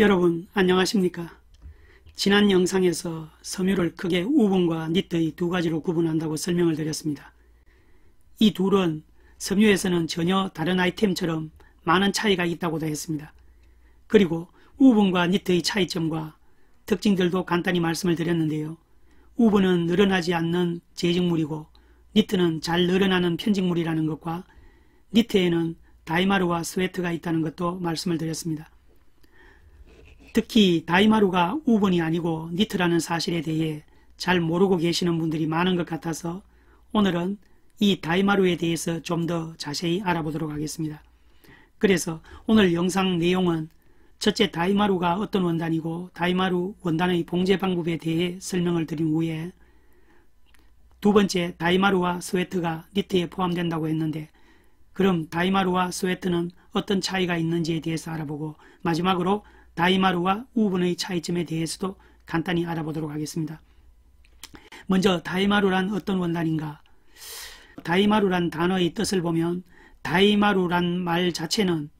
여러분 안녕하십니까? 지난 영상에서 섬유를 크게 우분과 니트의 두 가지로 구분한다고 설명을 드렸습니다. 이 둘은 섬유에서는 전혀 다른 아이템처럼 많은 차이가 있다고도 했습니다. 그리고 우분과 니트의 차이점과 특징들도 간단히 말씀을 드렸는데요. 우분은 늘어나지 않는 재직물이고 니트는 잘 늘어나는 편직물이라는 것과 니트에는 다이마루와 스웨터가 있다는 것도 말씀을 드렸습니다. 특히 다이마루가 woven이 아니고 니트라는 사실에 대해 잘 모르고 계시는 분들이 많은 것 같아서 오늘은 이 다이마루에 대해서 좀 더 자세히 알아보도록 하겠습니다. 그래서 오늘 영상 내용은 첫째 다이마루가 어떤 원단이고 다이마루 원단의 봉제 방법에 대해 설명을 드린 후에 두 번째 다이마루와 스웨터가 니트에 포함된다고 했는데 그럼 다이마루와 스웨터는 어떤 차이가 있는지에 대해서 알아보고 마지막으로 다이마루와 woven의 차이점에 대해서도 간단히 알아보도록 하겠습니다. 먼저 다이마루란 어떤 원단인가? 다이마루란 단어의 뜻을 보면 다이마루란 말 자체는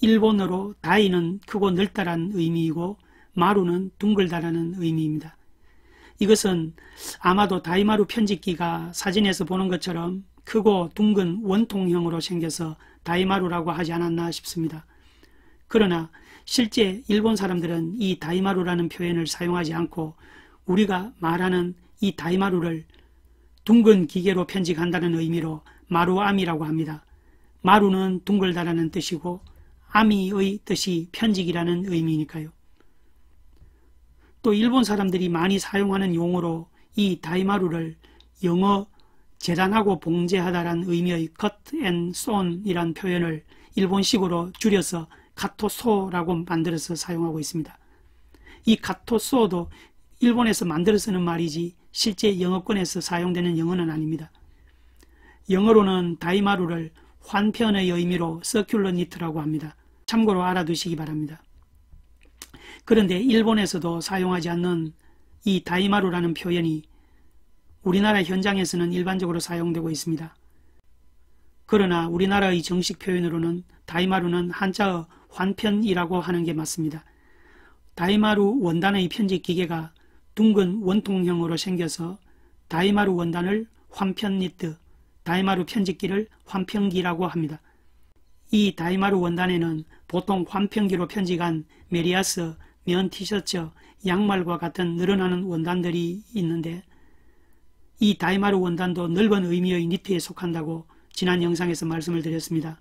일본어로 だい는 크고 넓다라는 의미이고 まる는 둥글다라는 의미입니다. 이것은 아마도 다이마루 편집기가 사진에서 보는 것처럼 크고 둥근 원통형으로 생겨서 다이마루라고 하지 않았나 싶습니다. 그러나 실제 일본 사람들은 이 다이마루라는 표현을 사용하지 않고 우리가 말하는 이 다이마루를 둥근 기계로 편집한다는 의미로 마루암이라고 합니다. 마루는 둥글다라는 뜻이고 아미의 뜻이 편직이라는 의미니까요. 또 일본 사람들이 많이 사용하는 용어로 이 다이마루를 영어 재단하고 봉제하다란 의미의 cut and sewn이란 표현을 일본식으로 줄여서 카토소라고 만들어서 사용하고 있습니다. 이 카토소도 일본에서 만들어 쓰는 말이지 실제 영어권에서 사용되는 영어는 아닙니다. 영어로는 다이마루를 환편의 의미로 서큘러 니트라고 합니다. 참고로 알아두시기 바랍니다. 그런데 일본에서도 사용하지 않는 이 다이마루라는 표현이 우리나라 현장에서는 일반적으로 사용되고 있습니다. 그러나 우리나라의 정식 표현으로는 다이마루는 한자어 환편이라고 하는 게 맞습니다. 다이마루 원단의 편집 기계가 둥근 원통형으로 생겨서 다이마루 원단을 환편 니트, 다이마루 편직기를 환편기라고 합니다. 이 다이마루 원단에는 보통 환편기로 편직한 메리야스, 면 티셔츠, 양말과 같은 늘어나는 원단들이 있는데 이 다이마루 원단도 넓은 의미의 니트에 속한다고 지난 영상에서 말씀을 드렸습니다.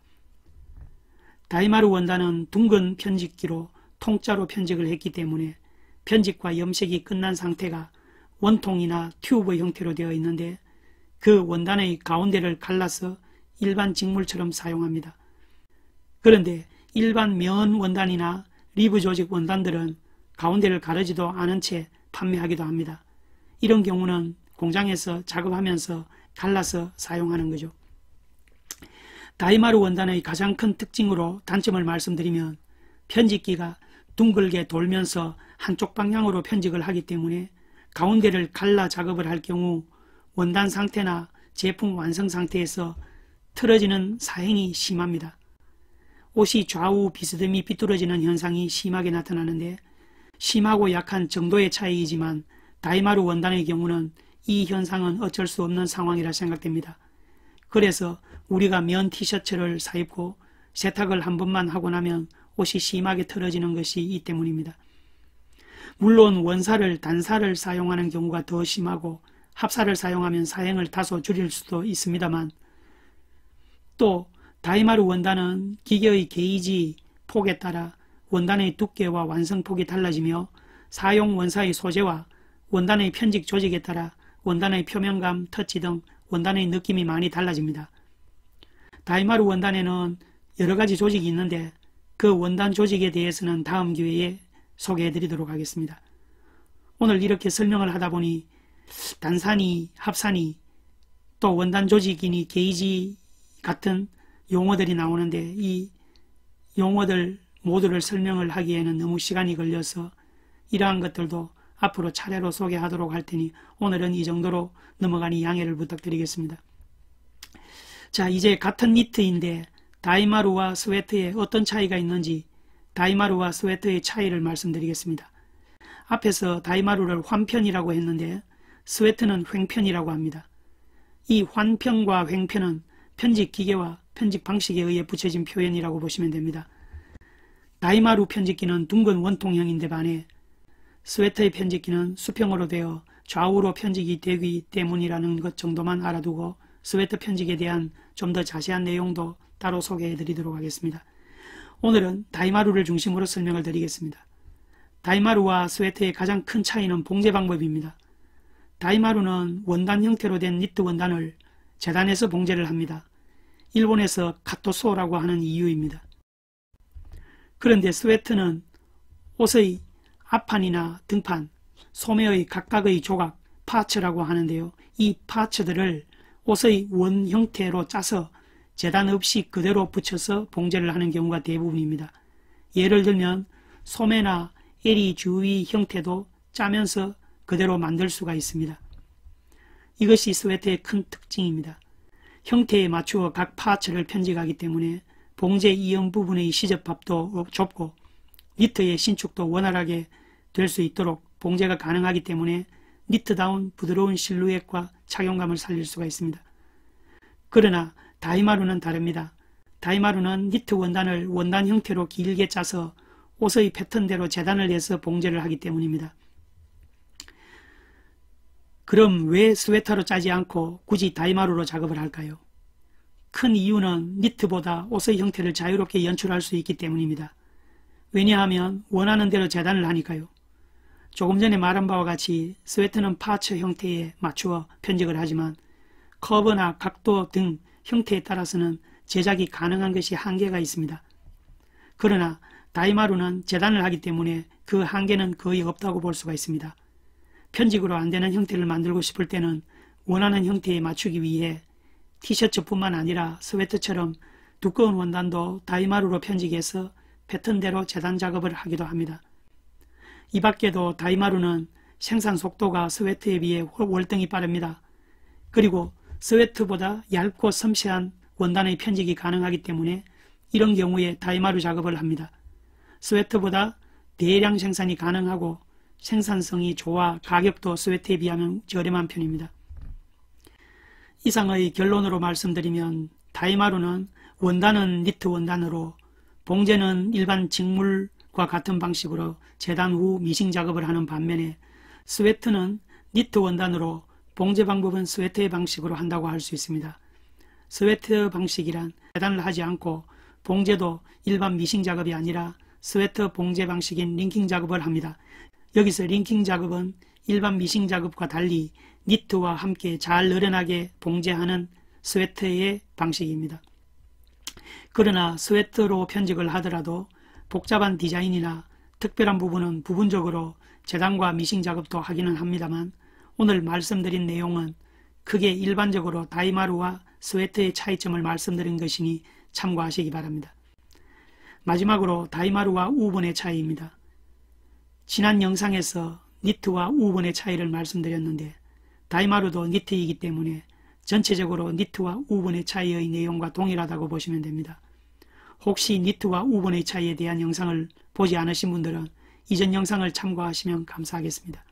다이마루 원단은 둥근 편직기로 통짜로 편직을 했기 때문에 편직과 염색이 끝난 상태가 원통이나 튜브 형태로 되어 있는데 그 원단의 가운데를 갈라서 일반 직물처럼 사용합니다. 그런데 일반 면 원단이나 rib 조직 원단들은 가운데를 가르지도 않은 채 판매하기도 합니다. 이런 경우는 공장에서 작업하면서 갈라서 사용하는 거죠. 다이마루 원단의 가장 큰 특징으로 단점을 말씀드리면 편직기가 둥글게 돌면서 한쪽 방향으로 편집을 하기 때문에 가운데를 갈라 작업을 할 경우 원단 상태나 제품 완성 상태에서 틀어지는 사행이 심합니다. 옷이 좌우 비스듬히 비뚤어지는 현상이 심하게 나타나는데 심하고 약한 정도의 차이이지만 다이마루 원단의 경우는 이 현상은 어쩔 수 없는 상황이라 생각됩니다. 그래서 우리가 면 티셔츠를 사입고 세탁을 한 번만 하고 나면 옷이 심하게 틀어지는 것이 이 때문입니다. 물론 원사를 단사를 사용하는 경우가 더 심하고 합사를 사용하면 사행을 다소 줄일 수도 있습니다만 또 다이마루 원단은 기계의 게이지 폭에 따라 원단의 두께와 완성폭이 달라지며 사용 원사의 소재와 원단의 편직 조직에 따라 원단의 표면감, 터치 등 원단의 느낌이 많이 달라집니다. 다이마루 원단에는 여러 가지 조직이 있는데 그 원단 조직에 대해서는 다음 기회에 소개해 드리도록 하겠습니다. 오늘 이렇게 설명을 하다 보니 단산이, 합산이, 또 원단 조직이니 게이지 같은 용어들이 나오는데 이 용어들 모두를 설명을 하기에는 너무 시간이 걸려서 이러한 것들도 앞으로 차례로 소개하도록 할 테니 오늘은 이 정도로 넘어가니 양해를 부탁드리겠습니다. 자 이제 같은 니트인데 다이마루와 스웨터에 어떤 차이가 있는지 다이마루와 스웨터의 차이를 말씀드리겠습니다. 앞에서 다이마루를 환편이라고 했는데 스웨터는 횡편이라고 합니다. 이 환편과 횡편은 편직 기계와 편직 방식에 의해 붙여진 표현이라고 보시면 됩니다. 다이마루 편직기는 둥근 원통형인데 반해 스웨터의 편직기는 수평으로 되어 좌우로 편직이 되기 때문이라는 것 정도만 알아두고 스웨터 편직에 대한 좀 더 자세한 내용도 따로 소개해 드리도록 하겠습니다. 오늘은 다이마루를 중심으로 설명을 드리겠습니다. 다이마루와 스웨터의 가장 큰 차이는 봉제 방법입니다. 다이마루는 원단 형태로 된 니트 원단을 재단해서 봉제를 합니다. 일본에서 카토소라고 하는 이유입니다. 그런데 스웨터는 옷의 앞판이나 등판, 소매의 각각의 조각, parts라고 하는데요. 이 parts들을 옷의 원 형태로 짜서 재단 없이 그대로 붙여서 봉제를 하는 경우가 대부분입니다. 예를 들면 소매나 えり 주위 형태도 짜면서 그대로 만들 수가 있습니다. 이것이 스웨터의 큰 특징입니다. 형태에 맞추어 각 parts를 편직하기 때문에 봉제 이음 부분의 시접 폭도 좁고 니트의 신축도 원활하게 될 수 있도록 봉제가 가능하기 때문에 니트다운 부드러운 실루엣과 착용감을 살릴 수가 있습니다. 그러나 다이마루는 다릅니다. 다이마루는 니트 원단을 원단 형태로 길게 짜서 옷의 패턴대로 재단을 해서 봉제를 하기 때문입니다. 그럼 왜 스웨터로 짜지 않고 굳이 다이마루로 작업을 할까요? 큰 이유는 니트보다 옷의 형태를 자유롭게 연출할 수 있기 때문입니다. 왜냐하면 원하는 대로 재단을 하니까요. 조금 전에 말한 바와 같이 스웨터는 파츠 형태에 맞추어 편집을 하지만 커브나 각도 등 형태에 따라서는 제작이 가능한 것이 한계가 있습니다. 그러나 다이마루는 재단을 하기 때문에 그 한계는 거의 없다고 볼 수가 있습니다. 편직으로 안 되는 형태를 만들고 싶을 때는 원하는 형태에 맞추기 위해 티셔츠뿐만 아니라 스웨터처럼 두꺼운 원단도 다이마루로 편직해서 패턴대로 재단 작업을 하기도 합니다. 이 밖에도 다이마루는 생산 속도가 스웨터에 비해 월등히 빠릅니다. 그리고 스웨터보다 얇고 섬세한 원단의 편직이 가능하기 때문에 이런 경우에 다이마루 작업을 합니다. 스웨터보다 대량 생산이 가능하고 생산성이 좋아 가격도 스웨터에 비하면 저렴한 편입니다. 이상의 결론으로 말씀드리면 다이마루는 원단은 니트 원단으로 봉제는 일반 직물 과 같은 방식으로 재단 후 미싱 작업을 하는 반면에 스웨터는 니트 원단으로 봉제 방법은 스웨터의 방식으로 한다고 할 수 있습니다. 스웨터 방식이란 재단을 하지 않고 봉제도 일반 미싱 작업이 아니라 스웨터 봉제 방식인 linking 작업을 합니다. 여기서 linking 작업은 일반 미싱 작업과 달리 니트와 함께 잘 늘어나게 봉제하는 스웨터의 방식입니다. 그러나 스웨터로 편직을 하더라도 복잡한 디자인이나 특별한 부분은 부분적으로 재단과 미싱 작업도 하기는 합니다만 오늘 말씀드린 내용은 크게 일반적으로 다이마루와 스웨터의 차이점을 말씀드린 것이니 참고하시기 바랍니다. 마지막으로 다이마루와 우분의 차이입니다. 지난 영상에서 니트와 우분의 차이를 말씀드렸는데 다이마루도 니트이기 때문에 전체적으로 니트와 우분의 차이의 내용과 동일하다고 보시면 됩니다. 혹시 니트와 우분의 차이에 대한 영상을 보지 않으신 분들은 이전 영상을 참고하시면 감사하겠습니다.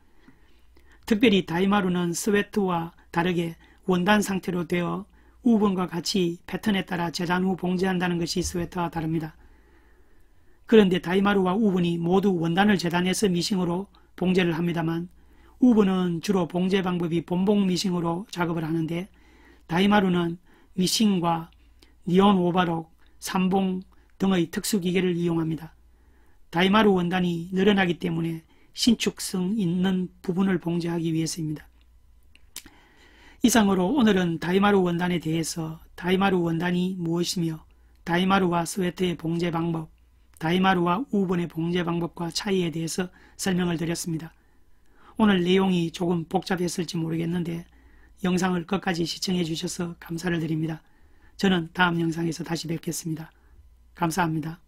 특별히 다이마루는 스웨트와 다르게 원단 상태로 되어 우분과 같이 패턴에 따라 재단 후 봉제한다는 것이 스웨터와 다릅니다. 그런데 다이마루와 우분이 모두 원단을 재단해서 미싱으로 봉제를 합니다만 우분은 주로 봉제 방법이 본봉 미싱으로 작업을 하는데 다이마루는 미싱과 니온 오바록, 삼봉 등의 특수기계를 이용합니다. 다이마루 원단이 늘어나기 때문에 신축성 있는 부분을 봉제하기 위해서입니다. 이상으로 오늘은 다이마루 원단에 대해서 다이마루 원단이 무엇이며 다이마루와 스웨트의 봉제 방법, 다이마루와 우분의 봉제 방법과 차이에 대해서 설명을 드렸습니다. 오늘 내용이 조금 복잡했을지 모르겠는데 영상을 끝까지 시청해 주셔서 감사를 드립니다. 저는 다음 영상에서 다시 뵙겠습니다. 감사합니다.